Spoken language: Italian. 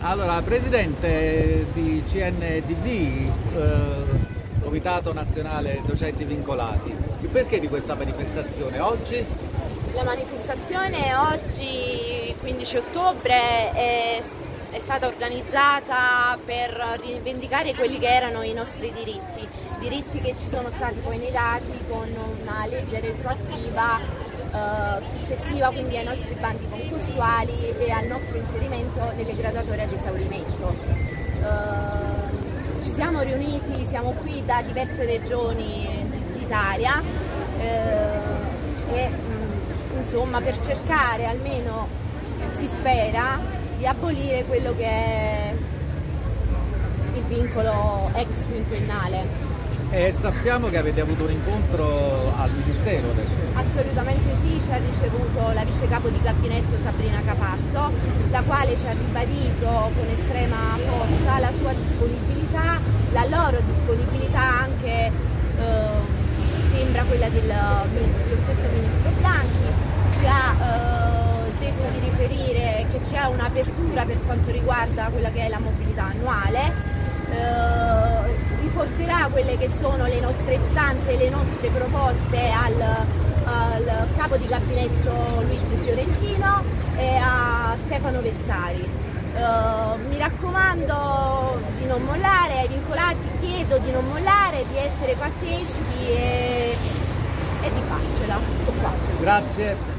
Allora, Presidente di CNDV, eh, Comitato Nazionale Docenti Vincolati, il perché di questa manifestazione oggi? La manifestazione oggi, 15 ottobre, è, è stata organizzata per rivendicare quelli che erano i nostri diritti, diritti che ci sono stati poi negati con una legge retroattiva eh, successiva quindi ai nostri bandi concorsuali e al nostro inserimento nelle graduatorie ad esaurimento. Eh, ci siamo riuniti, siamo qui da diverse regioni d'Italia eh, e mh, insomma per cercare almeno si spera di abolire quello che è il vincolo ex quinquennale. E sappiamo che avete avuto un incontro al Ministero adesso. Assolutamente sì, ci ha ricevuto la vice capo di gabinetto Sabrina Capasso, la quale ci ha ribadito con estrema forza la sua disponibilità, la loro disponibilità anche eh, sembra quella del, dello stesso Ministro Bianchi, ci ha eh, detto di riferire che c'è un'apertura per quanto riguarda quella che è la mobilità annuale. Eh, quelle che sono le nostre istanze e le nostre proposte al, al capo di gabinetto Luigi Fiorentino e a Stefano Versari. Uh, mi raccomando di non mollare, ai vincolati chiedo di non mollare, di essere partecipi e, e di farcela. Tutto qua. Grazie.